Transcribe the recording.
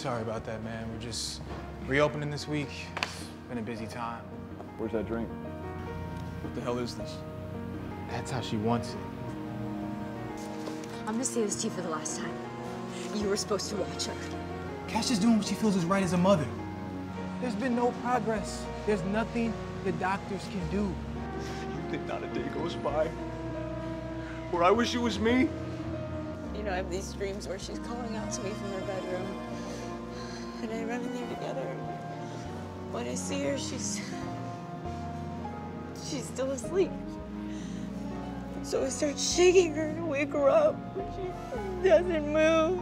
Sorry about that, man. We're just reopening this week. It's been a busy time. Where's that drink? What the hell is this? That's how she wants it. I'm gonna say this to you for the last time. You were supposed to watch her. Cash is doing what she feels is right as a mother. There's been no progress. There's nothing the doctors can do. You think not a day goes by where I wish it was me? You know, I have these dreams where she's calling out to me from her bedroom. And I run in there together. When I see her, she's. She's still asleep. So I start shaking her to wake her up. But she doesn't move.